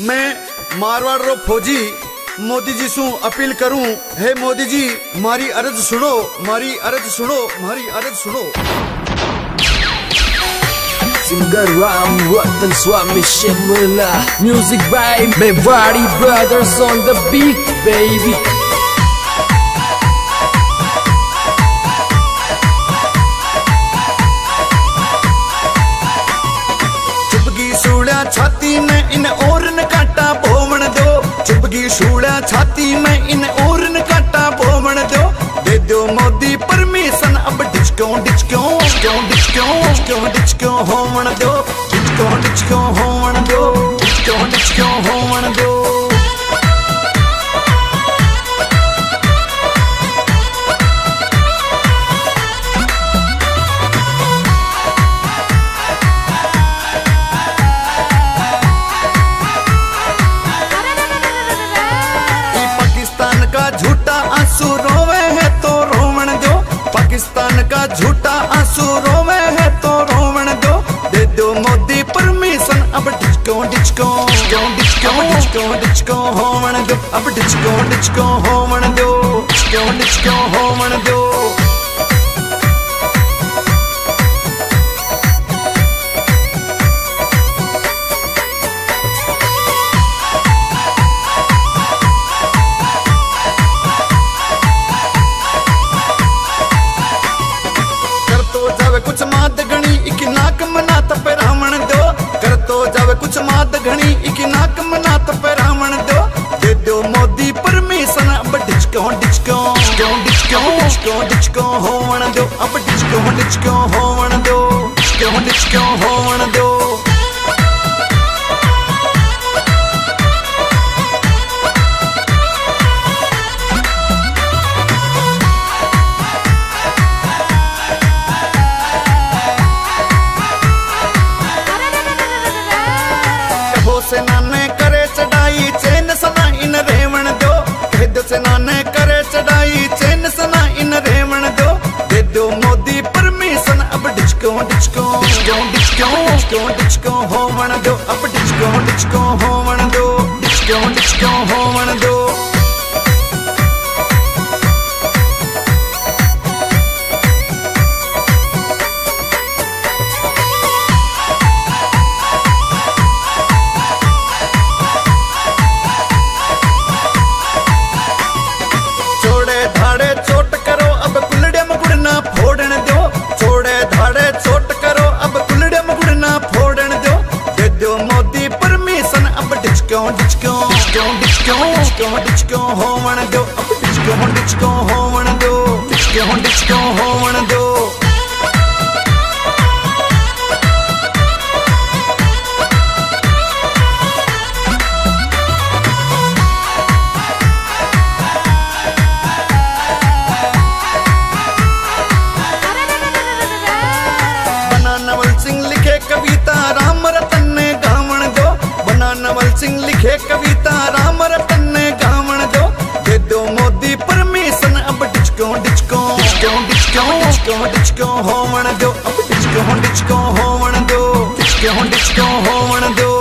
मैं मारवाड़ रो फौजी मोदी जी सु अपील करूँ। हे मोदी जी मारी अरज सुनो मारी अरज सुनो मारी अरज सुनो। Singer Ram Ratan Swami Shimla music by Mewari brothers on the beat baby छाती में इन सूड़ा छाती में इन और काटा बोवन दो दे दो मोदी परमिशन अब डिचको डिचको डिचको डिचको डिचको डिचको होवन दो डिचको डिचको होवन दो डिचको डिचको होवन दो अब डिचको डिचको डिचको डिचको डिचको डिचको होवण दो अब डिचको डिचको होवण दो डिचको डिचको होवण डिचको होवण दो। अब डिचको डिचको होवण दो। डिचको डिचको होवण दो। डिचको डिचको डिचको डिचको डिचको डिचको होवण दो अब डिचको डिचको होवण दो डिचको डिचको होवण दो bitch, go, bitch, go, bitch, go, bitch, go home when I go. Bitch, go, bitch, go home when I go. Bitch, go, bitch, go home when I go. लिखे कविता राम रतन ने गावन दो दे दो मोदी परमिशन, अब डिचको डिचको डिचको डिचको डिचको डिचको होवन दो। अब डिचको डिचको होवन दो। डिचको डिचको होवन दो।